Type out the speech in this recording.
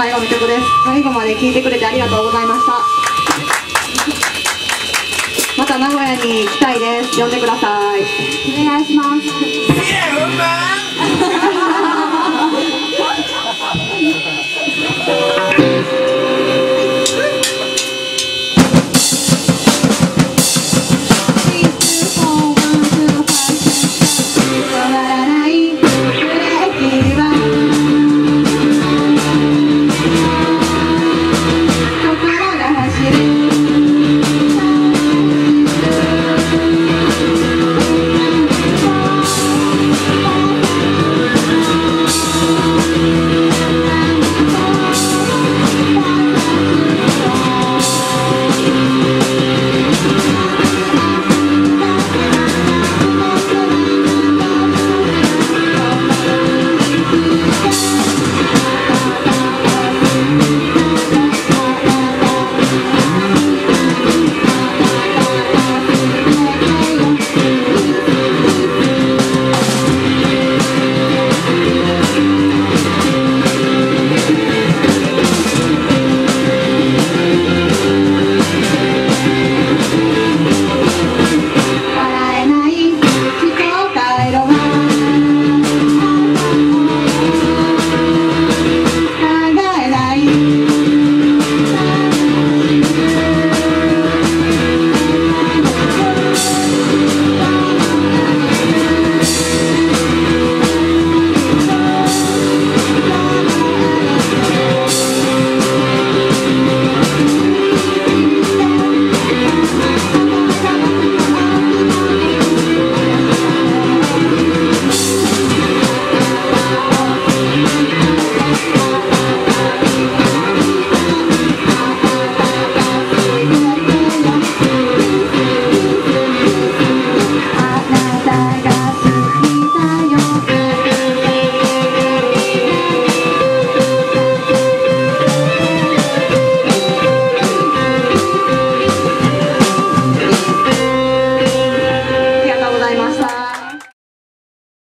最後の曲です。最後まで聴いてくれてありがとうございました。また名古屋に来たいです。呼んでください。お願いします。Yeah, man.